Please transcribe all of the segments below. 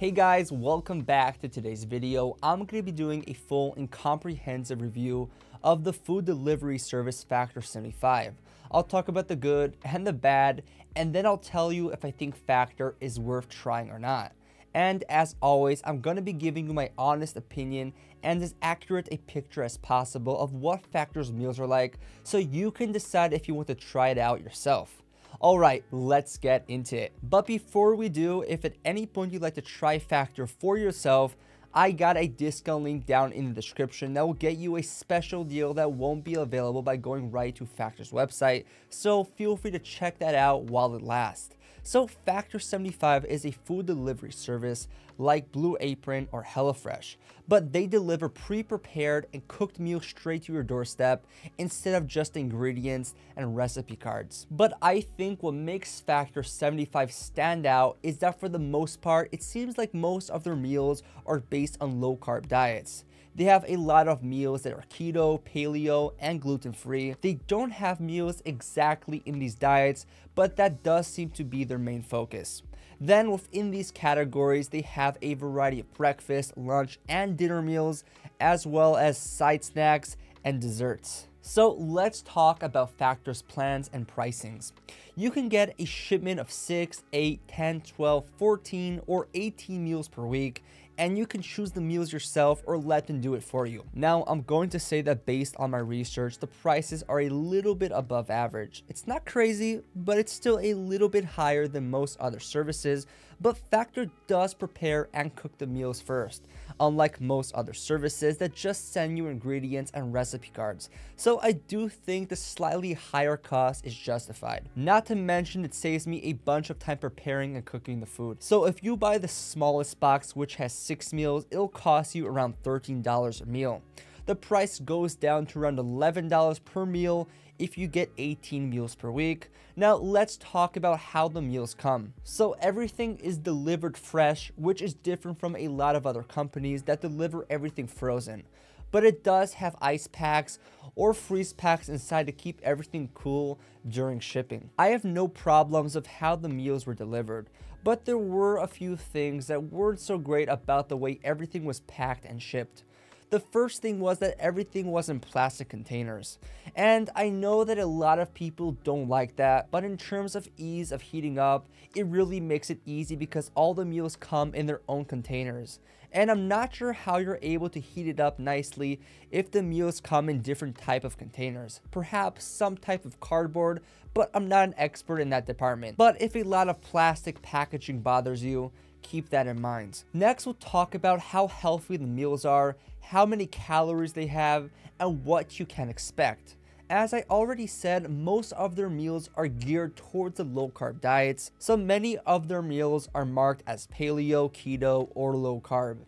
Hey guys, welcome back to today's video. I'm going to be doing a full and comprehensive review of the food delivery service Factor 75. I'll talk about the good and the bad, and then I'll tell you if I think Factor is worth trying or not. And as always, I'm going to be giving you my honest opinion and as accurate a picture as possible of what Factor's meals are like so you can decide if you want to try it out yourself. Alright, let's get into it. But before we do, if at any point you'd like to try Factor for yourself, I got a discount link down in the description that will get you a special deal that won't be available by going right to Factor's website, so feel free to check that out while it lasts. So Factor 75 is a food delivery service like Blue Apron or HelloFresh, but they deliver pre-prepared and cooked meals straight to your doorstep instead of just ingredients and recipe cards. But I think what makes Factor 75 stand out is that for the most part, it seems like most of their meals are based on low carb diets. They have a lot of meals that are keto, paleo, and gluten-free. They don't have meals exactly in these diets, but that does seem to be their main focus. Then within these categories, they have a variety of breakfast, lunch, and dinner meals, as well as side snacks and desserts. So let's talk about Factor's plans and pricings. You can get a shipment of 6, 8, 10, 12, 14, or 18 meals per week and you can choose the meals yourself or let them do it for you. Now, I'm going to say that based on my research, the prices are a little bit above average. It's not crazy, but it's still a little bit higher than most other services, but Factor does prepare and cook the meals first, unlike most other services that just send you ingredients and recipe cards. So I do think the slightly higher cost is justified. Not to mention it saves me a bunch of time preparing and cooking the food. So if you buy the smallest box which has 6 meals, it'll cost you around $13 a meal. The price goes down to around $11 per meal if you get 18 meals per week. Now let's talk about how the meals come. So everything is delivered fresh, which is different from a lot of other companies that deliver everything frozen. But it does have ice packs or freeze packs inside to keep everything cool during shipping. I have no problems of how the meals were delivered, but there were a few things that weren't so great about the way everything was packed and shipped. The first thing was that everything was in plastic containers. And I know that a lot of people don't like that, but in terms of ease of heating up, it really makes it easy because all the meals come in their own containers. And I'm not sure how you're able to heat it up nicely if the meals come in different type of containers. Perhaps some type of cardboard, but I'm not an expert in that department. But if a lot of plastic packaging bothers you, keep that in mind. Next, we'll talk about how healthy the meals are, how many calories they have, and what you can expect. As I already said, most of their meals are geared towards the low carb diets, so many of their meals are marked as paleo, keto, or low carb.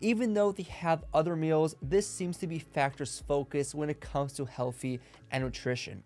Even though they have other meals, this seems to be Factor's focus when it comes to healthy and nutrition.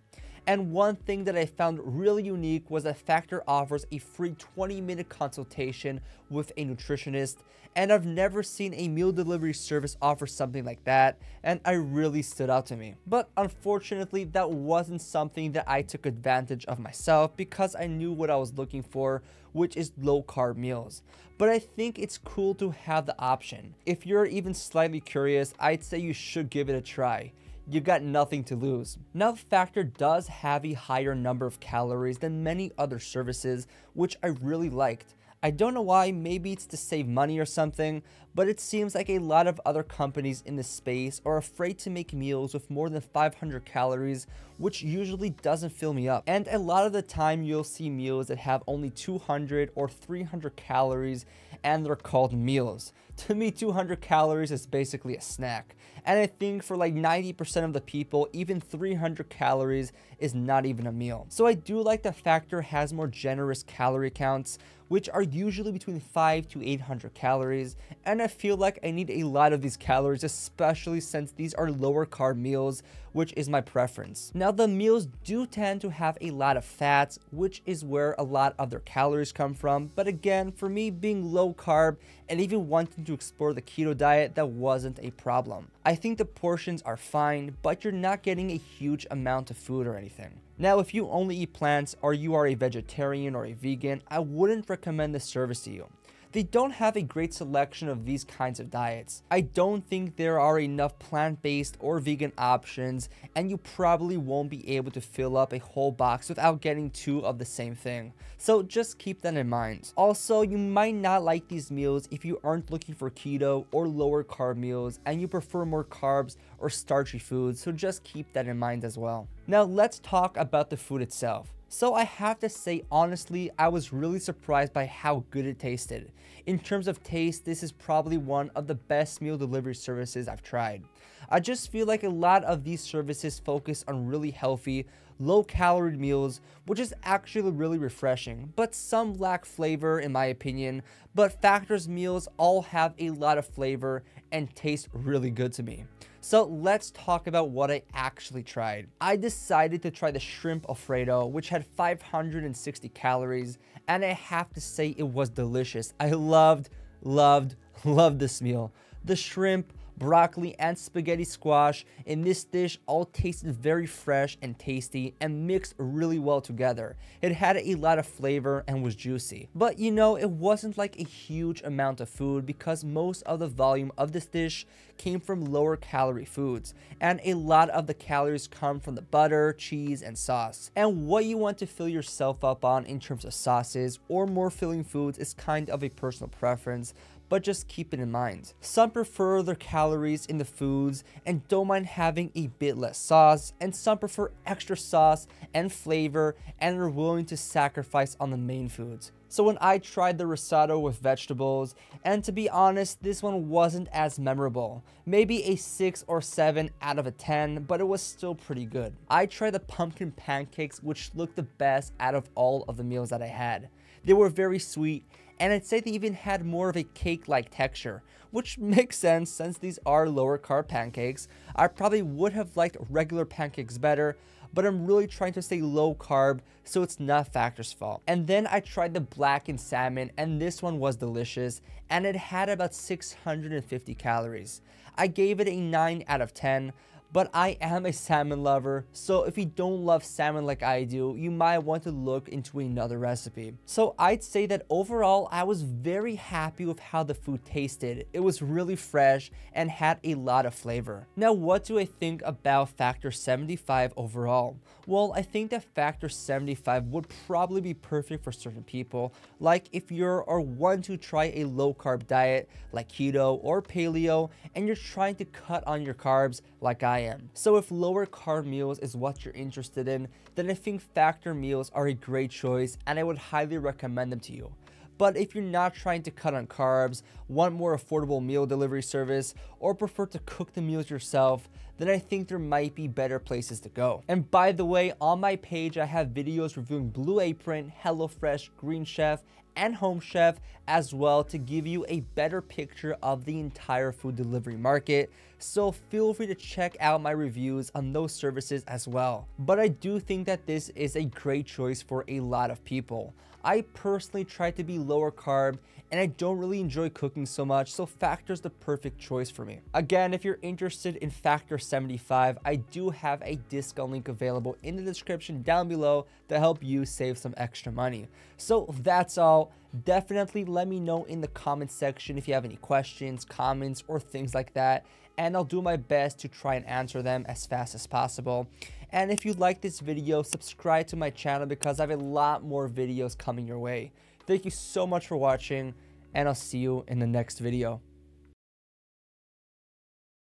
And one thing that I found really unique was that Factor offers a free 20 minute consultation with a nutritionist. And I've never seen a meal delivery service offer something like that, and I really stood out to me. But unfortunately, that wasn't something that I took advantage of myself because I knew what I was looking for, which is low carb meals. But I think it's cool to have the option. If you're even slightly curious, I'd say you should give it a try you got nothing to lose. Now Factor does have a higher number of calories than many other services, which I really liked. I don't know why, maybe it's to save money or something, but it seems like a lot of other companies in this space are afraid to make meals with more than 500 calories, which usually doesn't fill me up. And a lot of the time you'll see meals that have only 200 or 300 calories and they're called meals. To me, 200 calories is basically a snack. And I think for like 90% of the people, even 300 calories is not even a meal. So I do like the Factor has more generous calorie counts, which are usually between 5 to 800 calories, and I feel like I need a lot of these calories, especially since these are lower carb meals, which is my preference. Now the meals do tend to have a lot of fats, which is where a lot of their calories come from, but again, for me being low carb and even wanting to explore the keto diet, that wasn't a problem. I think the portions are fine, but you're not getting a huge amount of food or anything. Now, if you only eat plants or you are a vegetarian or a vegan, I wouldn't recommend this service to you. They don't have a great selection of these kinds of diets. I don't think there are enough plant-based or vegan options, and you probably won't be able to fill up a whole box without getting two of the same thing. So just keep that in mind. Also, you might not like these meals if you aren't looking for keto or lower carb meals and you prefer more carbs or starchy foods, so just keep that in mind as well. Now let's talk about the food itself. So I have to say honestly, I was really surprised by how good it tasted. In terms of taste, this is probably one of the best meal delivery services I've tried. I just feel like a lot of these services focus on really healthy, low calorie meals, which is actually really refreshing, but some lack flavor in my opinion, but Factor's meals all have a lot of flavor and taste really good to me. So let's talk about what I actually tried. I decided to try the shrimp alfredo, which had 560 calories, and I have to say it was delicious. I loved, loved, loved this meal. The shrimp broccoli, and spaghetti squash in this dish all tasted very fresh and tasty and mixed really well together. It had a lot of flavor and was juicy. But you know, it wasn't like a huge amount of food because most of the volume of this dish came from lower calorie foods, and a lot of the calories come from the butter, cheese, and sauce. And what you want to fill yourself up on in terms of sauces or more filling foods is kind of a personal preference, but just keep it in mind. Some prefer their calories in the foods and don't mind having a bit less sauce, and some prefer extra sauce and flavor and are willing to sacrifice on the main foods. So when I tried the risotto with vegetables, and to be honest, this one wasn't as memorable. Maybe a 6 or 7 out of a 10, but it was still pretty good. I tried the pumpkin pancakes, which looked the best out of all of the meals that I had. They were very sweet and I'd say they even had more of a cake-like texture, which makes sense since these are lower carb pancakes. I probably would have liked regular pancakes better, but I'm really trying to stay low carb so it's not Factor's fault. And then I tried the blackened salmon and this one was delicious and it had about 650 calories. I gave it a 9 out of 10, but I am a salmon lover, so if you don't love salmon like I do, you might want to look into another recipe. So I'd say that overall, I was very happy with how the food tasted. It was really fresh and had a lot of flavor. Now, what do I think about Factor 75 overall? Well, I think that Factor 75 would probably be perfect for certain people, like if you're or want to try a low carb diet like keto or paleo, and you're trying to cut on your carbs like I am. So if lower carb meals is what you're interested in, then I think Factor meals are a great choice and I would highly recommend them to you. But if you're not trying to cut on carbs, want more affordable meal delivery service, or prefer to cook the meals yourself, then I think there might be better places to go. And by the way, on my page, I have videos reviewing Blue Apron, HelloFresh, Green Chef, and Home Chef as well to give you a better picture of the entire food delivery market. So feel free to check out my reviews on those services as well. But I do think that this is a great choice for a lot of people. I personally try to be lower carb and I don't really enjoy cooking so much, so Factor's the perfect choice for me. Again, if you're interested in Factor 75, I do have a discount link available in the description down below to help you save some extra money. So that's all. Definitely let me know in the comment section if you have any questions, comments, or things like that, and I'll do my best to try and answer them as fast as possible. And if you like this video, subscribe to my channel because I have a lot more videos coming your way. Thank you so much for watching, and I'll see you in the next video.